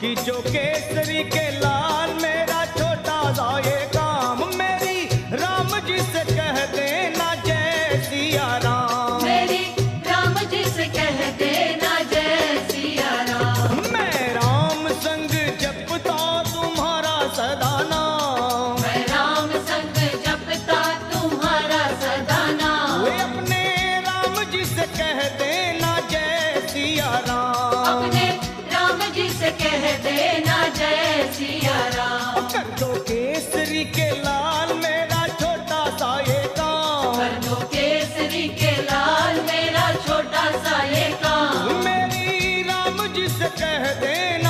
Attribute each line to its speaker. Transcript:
Speaker 1: कि जो केसरी के लाल मेरा छोटा सा ये काम मेरी राम जी से कह देना जय सिया राम।
Speaker 2: मेरी राम जी से कह देना जय सिया राम।
Speaker 1: मैं राम संग जपता तुम्हारा सदा नाम।
Speaker 2: मैं राम संग जपता तुम्हारा सदा नाम।
Speaker 1: वे अपने राम जी से कह देना जय सिया राम।
Speaker 2: अपने जिसे कह देना जय सिया राम
Speaker 1: तो केसरी के लाल मेरा छोटा सा ये काम। कर केसरी के लाल मेरा छोटा सा ये काम। मेरी राम जिसे कह देना